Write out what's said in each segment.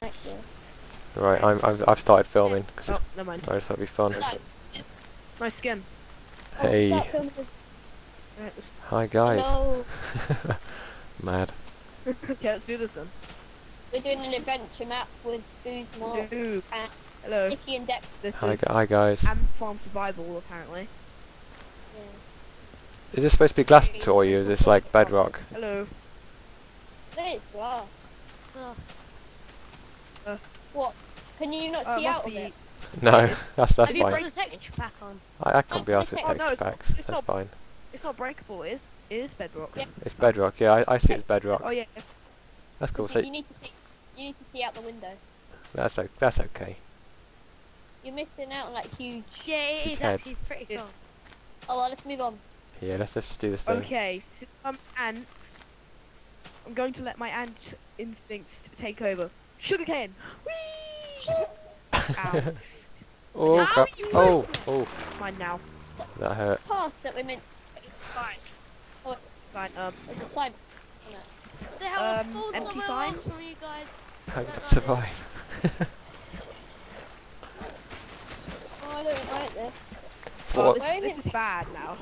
Thank you. Right, I'm, I've, I've started filming because Oh, never mind. I just thought it'd be fun. No. Nice skin. Hey. that film was- Alright, let's- Hi guys. Hello. Mad. okay, let's do this then. We're doing an adventure map with Boozmork, Dude, and hello. Nicky and Dex. Hi, is gu- hi guys. Ant Farm Survival, apparently. Yeah. Is this supposed to be glass to or you? Is this like bedrock? Hello. There is glass. Oh, Uh. What? Can you not Uh, see must out of it? No, that's that's Have you fine. put the texture pack on. I, I can't be asked with Oh, no, texture it's- packs. it's That's not- fine. It's not breakable, it is, it is bedrock. Yeah. It's bedrock. Yeah, I, I see it's bedrock. Oh yeah, That's cool. So you need to see. You need to see out the window. that's o- that's okay. You're missing out on like huge. Yeah, it Huge is head. actually pretty Yeah. cool. Oh, well, let's move on. Yeah, let's just do this thing. Okay, since I'm ant, I'm going to let my ant instincts take over. Sugarcane! Whee! Ow. oh, Ow, crap. you oh, oh, Mine now. that hurt. Task that we meant Fine. Oh. Fine, um, as a sign. What the hell? Um, I've empty somewhere sign? from you guys. How Don't I survive? Oh, I don't like this. So oh, this, Where is this it? is bad now.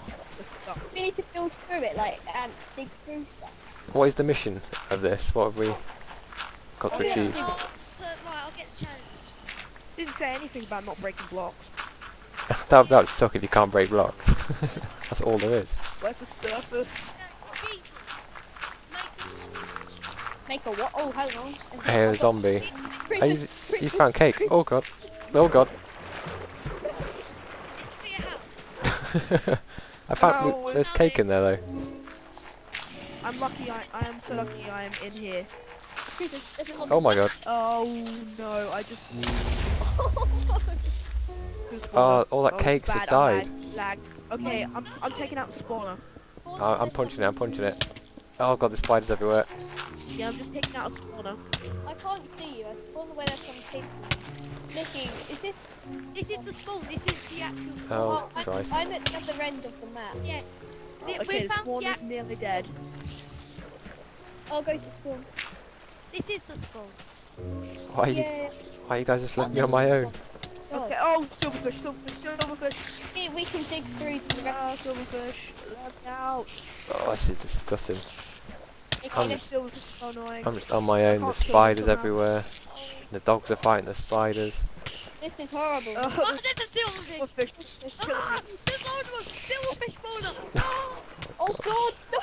We need to build through it, like ants dig through stuff. What is the mission of this? What have we got to Oh, yeah. achieve? So, right, I'll get the challenge. Didn't say anything about not breaking blocks. that that would suck if you can't break blocks. that's all there is. Where's the surface? Make Make a what? Oh, hold on. Hey, a zombie. Hey, you, you found cake. Oh god. Oh god. it for your house. I found No, there's cake in there though. I'm lucky I, I am so lucky I am in here. creepers. There's a lot Oh my god. Oh no, I just... Uh, just Oh, all that oh, cake's bad, just died. Lag, lag. Okay, I'm, I'm taking out the spawner. Spawn Oh, I'm punching it. I'm punching it. Oh god, there's spiders everywhere. Yeah, I'm just taking out a spawner. I can't see you. I spawned where there's some pigs. Nicky, is this? This is the spawn. This is the actual spawn. Oh, oh I'm, Christ. I'm at the other end of the map. Yeah. Th- Okay, we the found the spawn is nearly dead. I'll go to spawn. This is the spawn. Why you, Yeah. why you guys just Oh, left me on my own? God. Okay, oh, silverfish, silverfish, silverfish. We, we can dig through to the rest. Ah, silverfish. Let me out. Oh, this is disgusting. Nicky, I'm let's- Silverfish so annoying. I'm just on my own. can't There's kill spiders them now. everywhere. The dogs are fighting the spiders. this is horrible. Oh, Oh, there's a silverfish. silverfish. It's killing Ah, me. there's loads of them. Silverfish spawner. Oh God, no!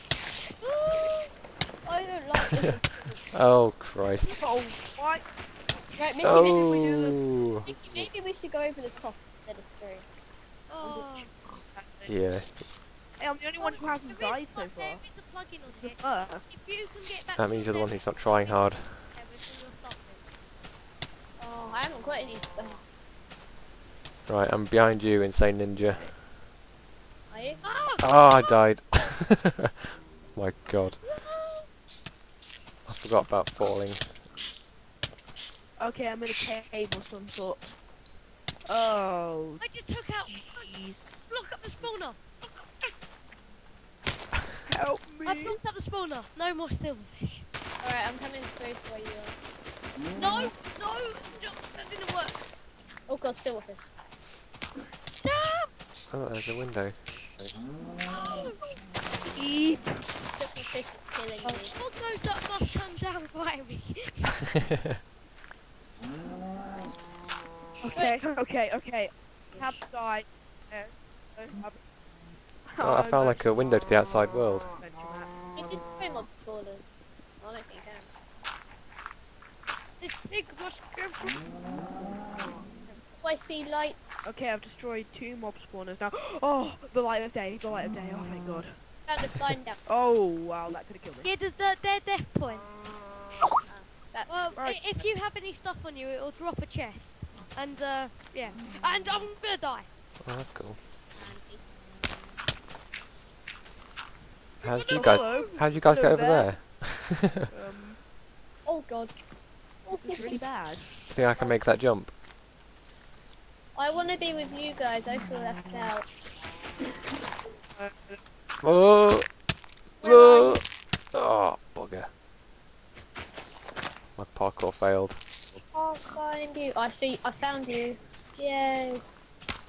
I don't like this. Oh Christ. Oh, what? Right, Mickey, Oh. Mickey, maybe we should go over the top instead of through. Oh. Yeah. Hey, I'm the only one who hasn't There is died so far. There is a plugin on here. Uh, If you can get back That means you're the one who's not trying hard. yeah, we'll do your stuff then. Oh, I haven't got any stuff. Right, I'm behind you, Insane Ninja. Are you? Ah! Oh, I died. My god. I forgot about falling. okay, I'm in a cave of some sort. Oh, I just took out. jeez. Look up the spawner. Help me. I've me. looked up the spawner. No more silverfish. Alright, I'm coming through to where you are. No, no, no, that didn't work. Oh God, silverfish. Damn! Oh, there's a window. Oh. Eep. Silverfish is killing me. God knows that must come down by me. Okay, okay, okay. Have died. I Oh, I found like a window to the outside world. Adventure map. You just spray mob. I don't think you can. This pig must go. Oh, I see lights. Okay, I've destroyed two mob spawners now. Oh, the light of day, the light of day. Oh, thank God. Found a sign down. Oh, wow, that could have killed me. Yeah, there's the, their death points. That, Well, Right. if you have any stuff on you, it'll drop a chest. And, uh, yeah. And I'm gonna die. Oh, that's cool. How did you guys? How did you guys get over there. there? Um, Oh God. Oh, it's really bad. Think I can make that jump? I want to be with you guys. I feel left out. Oh, oh, oh, bugger. My parkour failed. Oh, Can't find you. I see. I found you. Yay.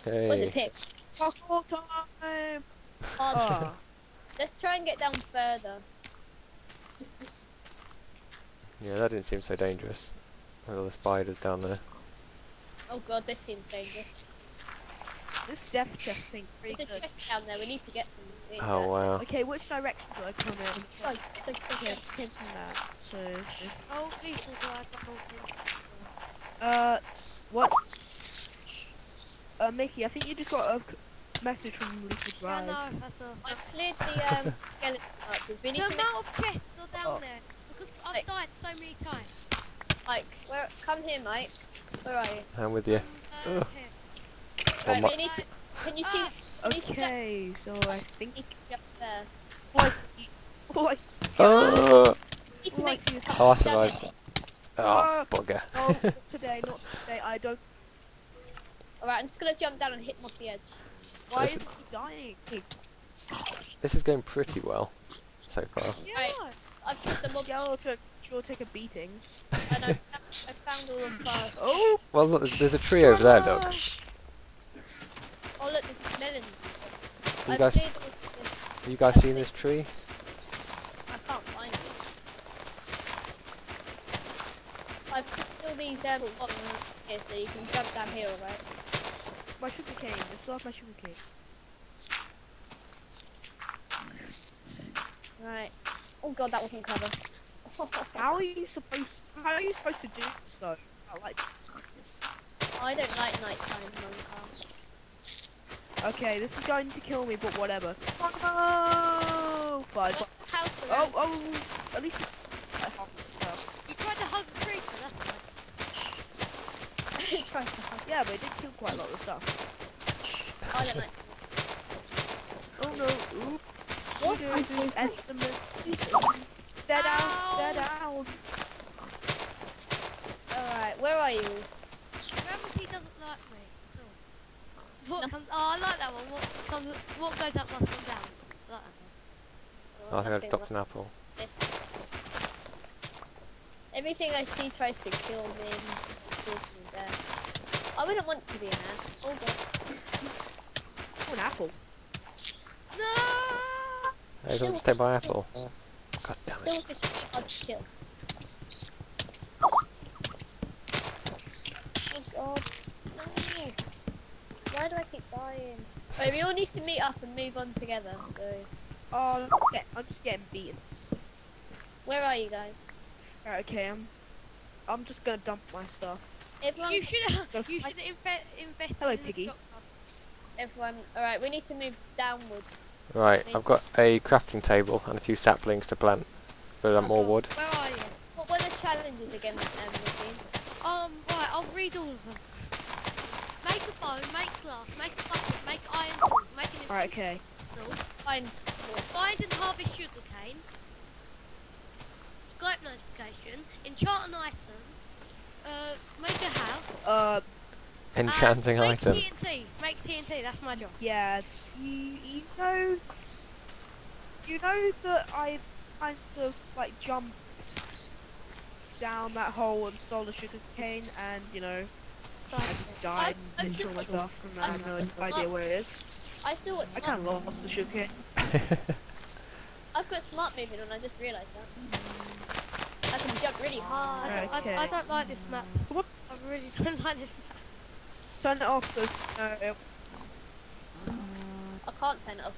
Where's the Hey. pick? Parkour time! Oh, Let's try and get down further. Yeah, that didn't seem so dangerous. Look at all the spiders down there. Oh god, this seems dangerous. This death chest thing pretty There's a chest down there. We need to get some. Oh wow. Okay, which direction do I come in? Oh, click, click, Okay, click. came from that. So, Oh, these will drive the whole thing. uh, what? Uh, Mickey, I think you just got a c- message from Lisa I Drive. know, that's a... I've cleared the um, skeleton archers. We need The to amount of chests are down Oh. there because I've Like- died so many times. like where? Come here, Mike. Where are you? I'm with you. Um, uh, Ugh. here. Right, my- we need to. Can you see? Ah. The, can you see? Okay, so I think Need to jump there. like, like, Oh, We need to make. you. oh I survived. Oh, Ah. bugger. Oh, not today, not today. I don't. Alright, I'm just gonna jump down and hit him off the edge. Why is he dying? This is going pretty well so far. Yeah. Right. I've killed the mob Skeleton sure take a beating. and I've, I've found all the fire. Oh, Well, look, there's, there's a tree over there, look. Look, there's melons. You I've guys, cleared all the- have you guys seen this tree? I can't find it. I've put all these um blocks here so you can jump down here, alright? my sugar cane. I still have my sugar cane. Right. Oh god, that wasn't clever. How are you supposed? How are you supposed to do this though? I like. I don't like nighttime Minecraft. Okay, this is going to kill me, but whatever. Oh, fine. What's Oh, oh, at least. I have stuff. You tried to hug the creeper, that's nice. Try to hide. Yeah, but it did kill quite a lot of stuff. Oh, I don't Oh no! Oop. What? Estimate. Dead out. Ow. Dead out. Alright, where are you? Gravity doesn't like me. At all. What No. comes? Oh, I like that one. What comes? What goes up must come down. I like that Oh, I think I nothing dropped an apple. Everything I see tries to kill me and cause me death. I wouldn't want to be an ant. Oh god. Oh, an apple. one. No. Hey, someone just take my apple. God damn it. Silverfish are really hard to kill. Oh god. No. Why do I keep dying? Wait, we all need to meet up and move on together. So, Oh, I'm, I'm just getting beaten. where are you guys? Alright, okay, I'm. I'm just gonna dump my stuff. Everyone, You should. Go You should invest. Invest. Hello, in piggy. everyone. Alright, we need to move downwards. Right, I've got a crafting table and a few saplings to plant for um, more wood. Where are you? What were the challenges again, um, Nikki? Um, right, I'll read all of them. Make a bone, make glass, make a bucket, make iron tools, make an Alright, okay. tool, Fine. find and harvest sugarcane, Skype notification, enchant an item, uh, make a house, Uh, Enchanting and make item. TNT, make TNT, that's my job. yeah, you, you know. You know that I kind of, like, jumped down that hole and stole the sugar cane and, you know, I just died I- and I'm didn't still- kill myself and I have no I'm- idea where it is. I still got I smart. kind of lost the sugar cane. I've got smart movement on. I just realised that. I can jump really I hard. don't, I, Okay. I don't like this map. What? I really don't like this map. Turn it off, cause, uh, I can't turn it off.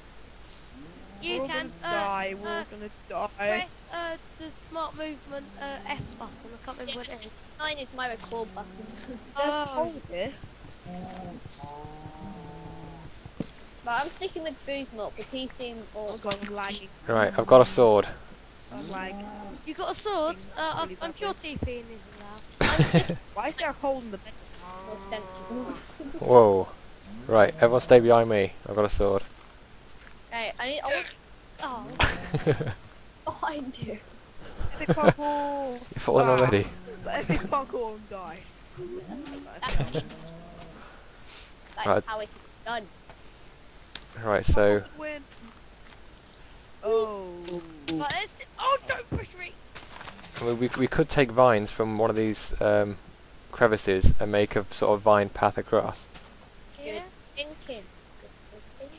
You we're can, gonna uh, die, we're uh, gonna die. press, uh, the smart movement, uh, F button, I can't remember what it is. Nine is my record button. Oh, hole here. but I'm sticking with Boozmork because he seemed Oh more. god, I'm lagging. Right, I've got a sword. I'm lagging. you got a sword? Uh, I'm, Really I'm bad sure. TPing is allowed. Why is there a hole in the bed? more sensible. Whoa. Right, everyone stay behind me. I've got a sword. Right, I need. I want Oh, behind you. Epic parkour! You're falling Ah. already. Epic parkour and die. That's That is Right. how it's done. Right, so Win. Oh. but it's, oh, don't push me! I mean, we we could take vines from one of these um, crevices and make a sort of vine path across, Good thinking. Good thinking.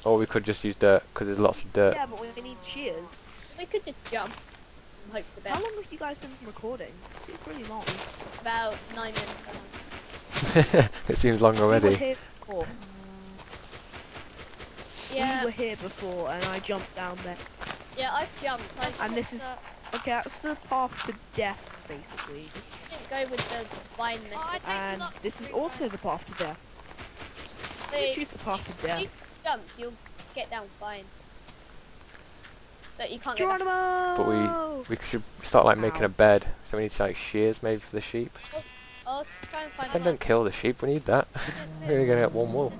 Or we could just use dirt because there's lots of dirt. Yeah, but we need shears. We could just jump and hope for the How long have you guys been recording? It's really long. About nine minutes. it seems long already. We were already. here before. Yeah, We were here before, and I jumped down there. yeah, I've jumped. I And this is okay. That's the path to death, basically. didn't go with the vine Oh, method. take a And this is also the path to death. So Let's use the path to if death. You jump, you'll get down fine. But you can't get down. But we we should start like making a bed. So we need to like shears maybe for the sheep. I'll try and find Then don't kill the sheep. We need that. We're only gonna get one wool.